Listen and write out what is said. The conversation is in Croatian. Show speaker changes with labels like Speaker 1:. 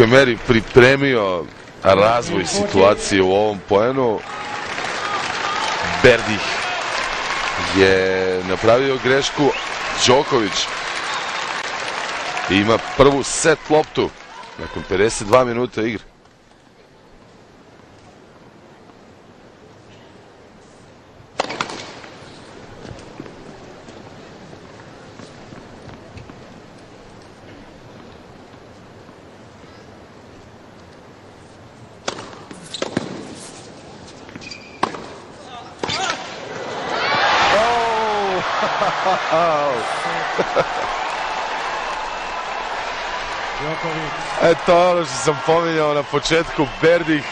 Speaker 1: velikoj meri pripremio razvoj situacije u ovom poenu. Berdih je napravio grešku. Đoković ima prvu set loptu nakon 52 minuta igre. E to ono što sam pominjao na početku. Berdih